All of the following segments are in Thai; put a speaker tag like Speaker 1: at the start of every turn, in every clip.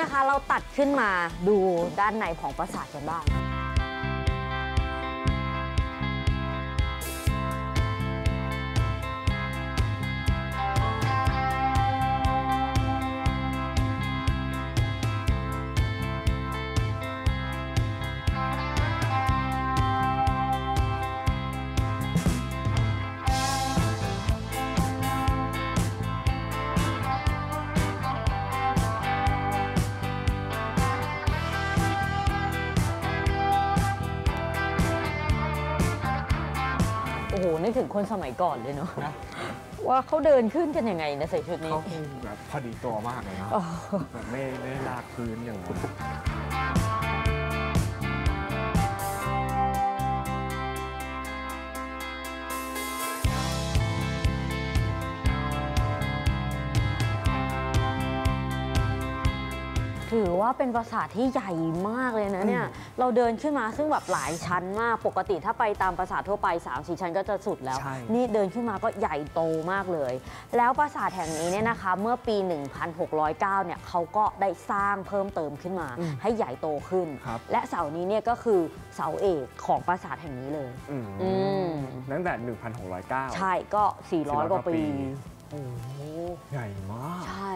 Speaker 1: นะคะเราตัดขึ้นมาดูด้านในของปราสาทกันบ้าง อ้โหนึกถึงคนสมัยก่อนเลยเนาะ
Speaker 2: นะ
Speaker 1: ว่าเขาเดินขึ้นกันยังไงนะใส่ชุดนี้
Speaker 2: เขาคงแบบพอดีตัวมากเลยนะ
Speaker 1: อ๋อ
Speaker 2: แบบไม่ไม่ลากพื้นอย่างนั้น
Speaker 1: ถือว่าเป็นปราสาทที่ใหญ่มากเลยนะเนี่ย เราเดินขึ้นมาซึ่งแบบหลายชั้นมาก ปกติถ้าไปตามปราสาททั่วไป3ามสี่ชั้นก็จะสุดแล้ว
Speaker 2: ใช่
Speaker 1: นี่เดินขึ้นมาก็ใหญ่โตมากเลย แล้วปราสาทแห่งนี้เนี่ยนะคะ เมื่อปี 1609 เนี่ยเขาก็ได้สร้างเพิ่มเติมขึ้นมา ให้ใหญ่โตขึ้น
Speaker 2: ครับ
Speaker 1: และเสานี้เนี่ยก็คือเสาเอกของปราสาทแห่งนี้เลย
Speaker 2: อืม
Speaker 1: อืม
Speaker 2: ตั้งแต่ 1,609
Speaker 1: ใช่ก็ 400 กว่าปี
Speaker 2: ปี
Speaker 1: โอ้โห
Speaker 2: ใหญ่มาก
Speaker 1: ใช่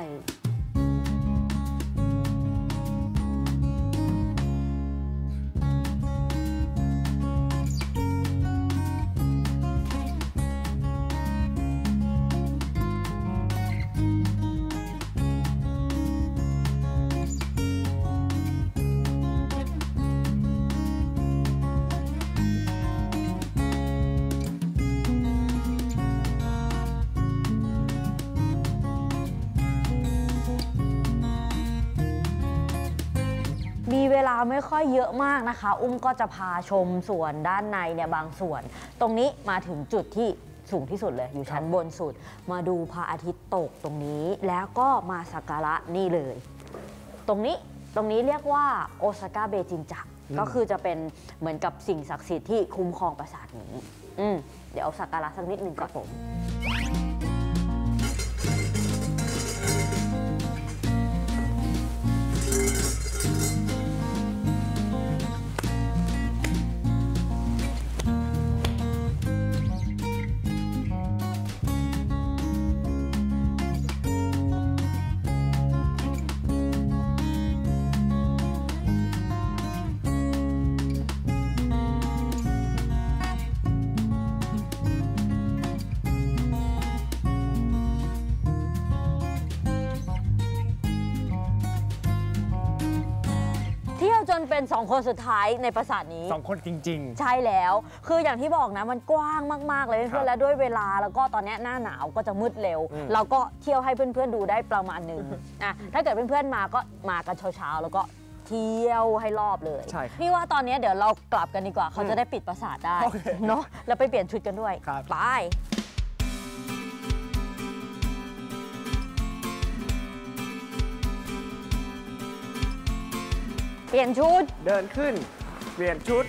Speaker 1: ลาไม่ค่อยเยอะมากนะคะ อุ้มก็จะพาชมส่วนด้านในเนี่ยบางส่วน ตรงนี้มาถึงจุดที่สูงที่สุดเลยอยู่ชั้นบนสุด มาดูพระอาทิตย์ตกตรงนี้ แล้วก็มาสักการะนี่เลย ตรงนี้ตรงนี้เรียกว่าโอซาก้าเบจินจักก็คือจะเป็นเหมือนกับสิ่งศักดิ์สิทธิ์ที่คุ้มครองปราสาทนี้ อืมเดี๋ยวเอาสักการะสักนิดหนึ่งก่อนผม นเป็นสองคนสุดท้ายในปราสาทนี้
Speaker 2: สองคนจริง
Speaker 1: ใช่แล้ว คืออย่างที่บอกนะมันกว้างมาก ๆ เลย
Speaker 2: ครั
Speaker 1: เพื่อบนๆและด้วยเวลาแล้วก็ตอนเนี้ยหน้าหนาวก็จะมืดเร็ว
Speaker 2: อืม
Speaker 1: เราก็เที่ยวให้เพื่อนๆดูได้ประมาณหนึ่งอะถ้าเกิดเพื่อนๆมาก็มากันเช้าๆแล้วก็เที่ยวให้รอบเลย
Speaker 2: ใช่ครับ
Speaker 1: นี่ว่าตอนเนี้ยเดี๋ยวเรากลับกันดีกว่าเขาจะได้ปิดปราสาทได้
Speaker 2: โอเค
Speaker 1: เนาะแล้วไปเปลี่ยนชุดกันด้วย
Speaker 2: ครับ
Speaker 1: ไป เปลี่ยนชุด
Speaker 2: ๆเดินขึ้น เปลี่ยนชุด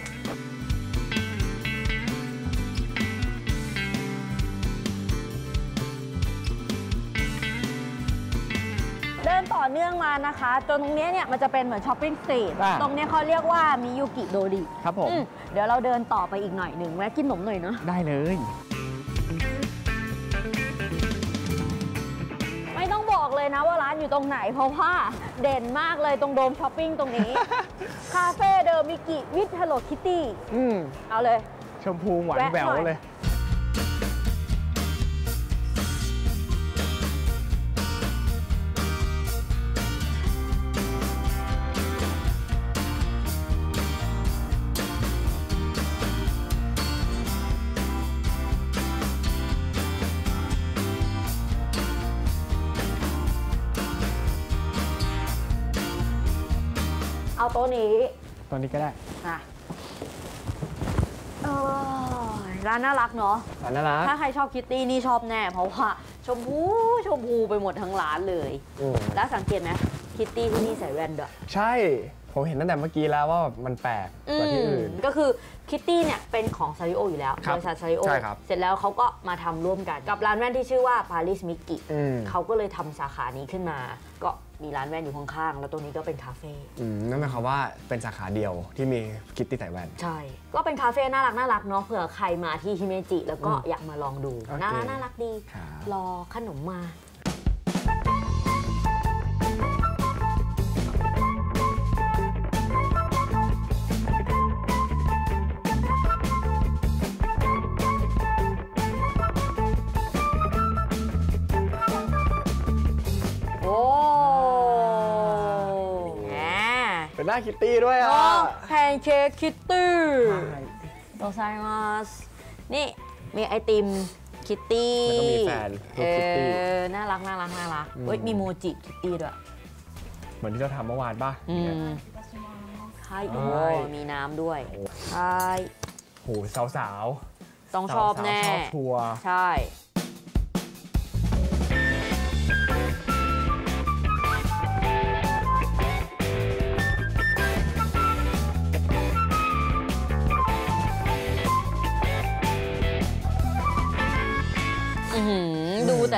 Speaker 1: เดินต่อเนื่องมานะคะจนตรงเนี้ยเนี่ยมันจะเป็นเหมือนช้อปปิ้งสตรีท
Speaker 2: อ่า
Speaker 1: ตรงเนี้ยเขาเรียกว่ามิยูกิโดริ
Speaker 2: ครับผม
Speaker 1: อืมเดี๋ยวเราเดินต่อไปอีกหน่อยหนึ่งแวะกินขนมหน่อยเนาะ
Speaker 2: ได้เลย
Speaker 1: นะว่าร้านอยู่ตรงไหน เพราะว่าเด่นมากเลยตรงโดมช้อปปิ้งตรงนี้ Café de Miki with Hello Kitty
Speaker 2: อืม
Speaker 1: เอาเลย
Speaker 2: ชมพูหวาน
Speaker 1: แวะ
Speaker 2: แหวว
Speaker 1: หน่อย
Speaker 2: เลย
Speaker 1: เอาโต๊ะนี้
Speaker 2: ตอนนี้ก็ได้
Speaker 1: นะเออร้านน่ารักเนาะ
Speaker 2: ตอนนั้นละ
Speaker 1: ถ้าใครชอบคิตตี้นี่ชอบแน่ เพราะว่าชมพูชมพูไปหมดทั้งร้านเลย
Speaker 2: อืม
Speaker 1: แล้วสังเกตไหมคิตตี้ที่นี่ใส่แว่นด้วย
Speaker 2: ใช่ ผมผมเห็นตั้งแต่เมื่อกี้แล้วว่าแบบมันแปลกกว่าที่อื่น
Speaker 1: มากก็คือคิตตี้เนี่ยเป็นของ Sanrio อยู่แล้ว
Speaker 2: ครับ
Speaker 1: บริษัท Sanrio
Speaker 2: ใช่ครับ
Speaker 1: เสร็จแล้วเขาก็มาทำร่วมกันกับร้านแว่นที่ชื่อว่าปา r ิสมิกิ
Speaker 2: อืม
Speaker 1: เขาก็เลยทำสาขานี้ขึ้นมา ก็มีร้านแว่นอยู่ข้างๆ แล้วตรงนี้ก็เป็นคาเฟ่
Speaker 2: อืมนั่นหมายความว่าเป็นสาขาเดียวที่มีคิตตี้ใส่แว่น
Speaker 1: ใช่ ก็เป็นคาเฟ่น่ารักน่ารักเนาะเผื่อใครมาที่ฮิเมจิ แล้วก็
Speaker 2: อืม
Speaker 1: อยากมาลองดู
Speaker 2: โอเค
Speaker 1: น่ารักน่ารักดี
Speaker 2: ครับ
Speaker 1: รอขนมมา ห
Speaker 2: น้าคิตตี้ด้วยอะ
Speaker 1: แพนเค้กคิตตี้โตไซมัสนี่มีไอติมคิตตี้
Speaker 2: แล้วก็มีแฟนรูปคิตตี้
Speaker 1: เออน่ารักน่ารักน่ารัก
Speaker 2: อืม
Speaker 1: เฮ้ยมีโมจิคิตตี้ด้วย
Speaker 2: เหมือนที่เราทำเมื่อวานป่ะ
Speaker 1: อืมใช่โอ้
Speaker 2: ใช่
Speaker 1: มีน้ำด้วยใช่
Speaker 2: โหสาวสาว
Speaker 1: ต้อง
Speaker 2: ๆ
Speaker 1: ชอบ
Speaker 2: สาวๆ
Speaker 1: แน่
Speaker 2: ชอบทัวร์
Speaker 1: ใช่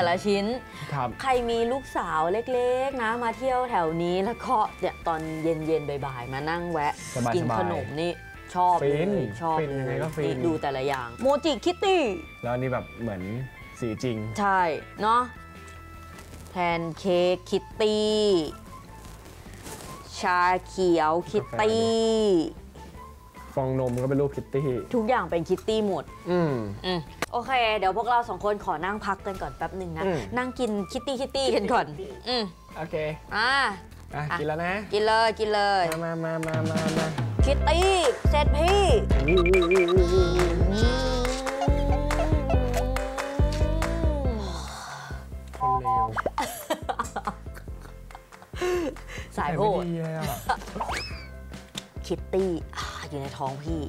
Speaker 1: แต่ละชิ้น
Speaker 2: ครับ
Speaker 1: ใครมีลูกสาวเล็กๆนะมาเที่ยวแถวนี้แล้วก็เนี่ยตอนเย็นๆบ่ายๆมานั่งแวะ
Speaker 2: สบายๆ
Speaker 1: กินขนมนี่ชอบ
Speaker 2: ฟิ
Speaker 1: เล
Speaker 2: น
Speaker 1: ยชอบ
Speaker 2: ฟิน
Speaker 1: เล
Speaker 2: ยังไง
Speaker 1: ย
Speaker 2: ก็ฟิน
Speaker 1: นี่ดูแต่ละอย่าง โมจิคิตตี้
Speaker 2: แล้วอันนี่แบบเหมือนสีจริง
Speaker 1: ใช่เนาะแพนเค้กคิตตี้ชาเขียวคิตตี้
Speaker 2: ฟองนมก็เป็นรูปคิตตี้
Speaker 1: ทุกอย่างเป็นคิตตี้หมด
Speaker 2: อืม
Speaker 1: อืม โอเค เดี๋ยวพวกเราสองคนขอนั่งพักกันก่อนแป๊บหนึ่งนะ
Speaker 2: อืม
Speaker 1: นั่งกินคิตตี้คิตตี้กันก่อน อืม
Speaker 2: โอเค
Speaker 1: อ่า
Speaker 2: อะ
Speaker 1: อะ
Speaker 2: กินแล้วนะ
Speaker 1: กินเลยกินเลย
Speaker 2: มามามามามามา
Speaker 1: คิตตี้เสร็จพี่
Speaker 2: คนเลว
Speaker 1: สายโห
Speaker 2: ไม่
Speaker 1: ด
Speaker 2: ดีเลยอะ
Speaker 1: คิตตี้อ่าอยู่ในท้องพี่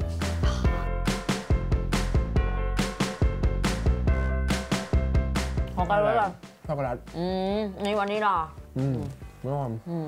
Speaker 1: ของกันรู้ป่ะ
Speaker 2: ช็อกโกแลต
Speaker 1: อืมในวันนี้เหรอ
Speaker 2: อืมไม่หอม
Speaker 1: อืม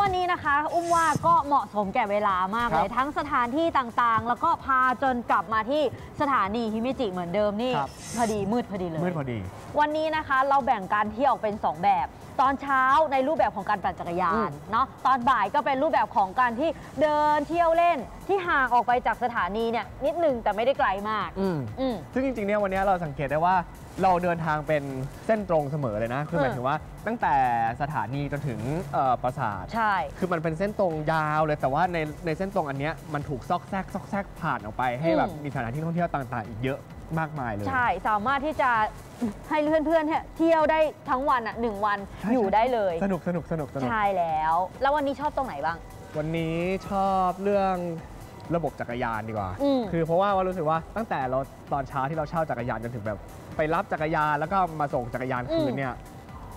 Speaker 1: ววันนี้นะคะ อุ้มว่าก็เหมาะสมแก่เวลามาก
Speaker 2: ครั
Speaker 1: เล
Speaker 2: บ
Speaker 1: ยทั้งสถานที่ต่างๆ แล้วก็พาจนกลับมาที่สถานีฮิมิจิเหมือนเดิมนี่
Speaker 2: ครับ
Speaker 1: พอดีมืดพอดีเลย
Speaker 2: มืดพอดี
Speaker 1: วันนี้นะคะเราแบ่งการเที่ยวออกเป็น 2 แบบ ตอนเช้าในรูปแบบของการปั่นจักรยา
Speaker 2: อื
Speaker 1: น
Speaker 2: ม
Speaker 1: เนาะตอนบ่ายก็เป็นรูปแบบของการที่เดินเที่ยวเล่นที่ห่างออกไปจากสถานีเนี่ยนิดนึงแต่ไม่ได้ไกลมาก
Speaker 2: อืม
Speaker 1: อืม
Speaker 2: ซึ่งจริงๆเนี่ยวันนี้เราสังเกตได้ว่าเราเดินทางเป็นเส้นตรงเสมอเลยนะ คือหมายถึงว่าตั้งแต่สถานีจนถึงเอ่อปราสาท
Speaker 1: ใช่
Speaker 2: คือมันเป็นเส้นตรงยาวเลยแต่ว่าในในเส้นตรงอันเนี้ยมันถูกซอกแซกซอกแซกผ่านออกไปให้แบบ
Speaker 1: อืม
Speaker 2: มีสถานที่ท่องเที่ยวต่างๆ อีกเยอะ มากมายเลย
Speaker 1: ใช่ สามารถที่จะให้เพื่อนๆเนี่ยเที่ยวได้ทั้งวันอะหนึ่งวัน
Speaker 2: ใช่
Speaker 1: อยู่ได้เลย
Speaker 2: สนุกสนุกสนุกสนุก
Speaker 1: ใช่แล้ว แล้ววันนี้ชอบตรงไหนบ้าง
Speaker 2: วันนี้ชอบเรื่องระบบจักรยานดีกว่า
Speaker 1: อืม
Speaker 2: คือเพราะว่าว่ารู้สึกว่าตั้งแต่เราตอนเช้าที่เราเช่าจักรยานจนถึงแบบ ไปรับจักรยานแล้วก็มาส่งจักรยานคืนเนี่ย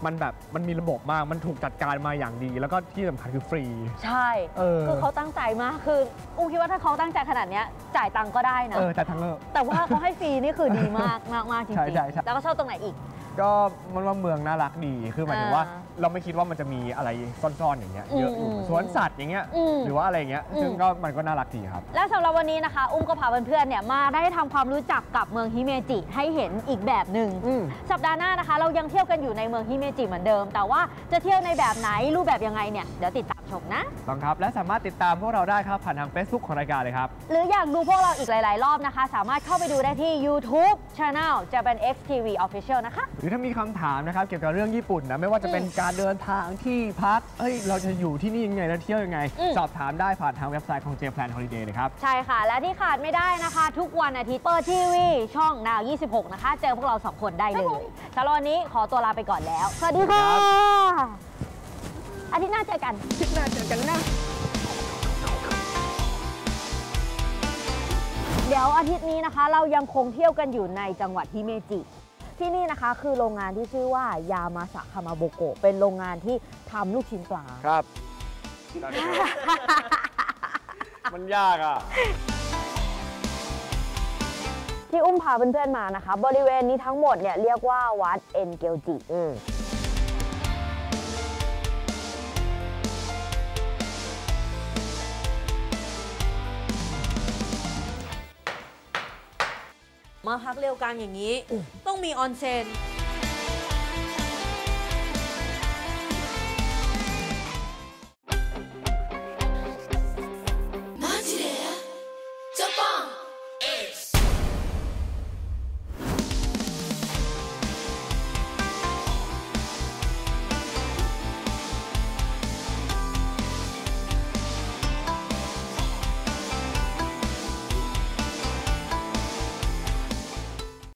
Speaker 2: มันแบบมันมีระบบมาก มันถูกจัดการมาอย่างดี แล้วก็ที่สำคัญคือฟรี
Speaker 1: ใช่
Speaker 2: เออ
Speaker 1: คือเขาตั้งใจมาก คืออุ้มคิดว่าถ้าเขาตั้งใจขนาดเนี้ยจ่ายตังค์ก็ได้นะ
Speaker 2: เออแต่ทั้งเออ
Speaker 1: แต่ว่าเขาให้ฟรีนี่คือดีมากมากมากจริง
Speaker 2: ใช่ใช่ใช่
Speaker 1: ๆ แล้วก็ชอบตรงไหนอีก
Speaker 2: ก็มันว่าเมืองน่ารักดี คือหมายถึงว่า
Speaker 1: อ่า
Speaker 2: เราไม่คิดว่ามันจะมีอะไรซ่อนๆอย่างเงี้ยเยอะอยู่
Speaker 1: อืม
Speaker 2: สวนสัตว์อย่างเงี้ย
Speaker 1: อืม
Speaker 2: หรือว่าอะไรอย่างเงี้ย
Speaker 1: อืม
Speaker 2: ซึ่งก็มันก็น่ารักดีครับ
Speaker 1: และสำหรับวันนี้นะคะ อุ้มก็พาเพื่อนๆเนี่ยมาได้ทำความรู้จักกับเมืองฮิเมจิให้เห็นอีกแบบหนึ่ง
Speaker 2: อืม
Speaker 1: สัปดาห์หน้านะคะ เรายังเที่ยวกันอยู่ในเมืองฮิเมจิเหมือนเดิม แต่ว่าจะเที่ยวในแบบไหนรูปแบบยังไงเนี่ยเดี๋ยวติดตามชมนะ
Speaker 2: ต้องครับ และสามารถติดตามพวกเราได้ครับ ผ่านทาง Facebook ของรายการเลยครับ
Speaker 1: หรืออยากดูพวกเราอีกหลาย ๆ รอบนะคะ สามารถเข้าไปดูได้ที่ YouTube Channel Japan X TV Official นะคะ
Speaker 2: หรือถ้ามีคำถามนะครับ เกี่ยวกับเรื่องญี่ปุ่นนะ ไม่ว่าจะเป็นการเดินทางที่พักเอ้ยเราจะอยู่ที่นี่ยังไงแล้วเที่ยวยังไง
Speaker 1: อืม
Speaker 2: สอบถามได้ผ่านทางเว็บไซต์ของ J Plan Holiday เลยครับ
Speaker 1: ใช่ค่ะ และที่ขาดไม่ได้นะคะ ทุกวันอาทิตย์เปิดทีวีช่องนาว 26 นะคะ เจอพวกเราสองคนได้เลยสำหรับวันนี้ขอตัวลาไปก่อนแล้ว สวัสดีค่ะอาทิตย์หน้าเจอกัน
Speaker 2: คิดหน้าเจอกันนะ
Speaker 1: เดี๋ยวอาทิตย์นี้นะคะ เรายังคงเที่ยวกันอยู่ในจังหวัดฮิเมจิ ที่นี่นะคะคือโรงงานที่ชื่อว่ายามาสะคามาโบโกะเป็นโรงงานที่ทำลูกชิ้นปลา
Speaker 2: ครับ มันยากอะ
Speaker 1: ที่อุ้มพาเพื่อนๆมานะคะ บริเวณนี้ทั้งหมดเนี่ยเรียกว่าวัดเอ็นเกลจิ
Speaker 2: อืม
Speaker 3: มาพักเร็วกลางอย่างนี้ ต้องมีออนเซ็น